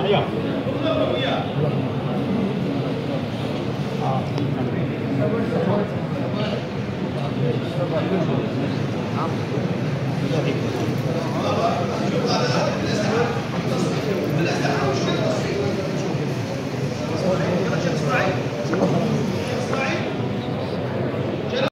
Aí, ó. アップしてるね。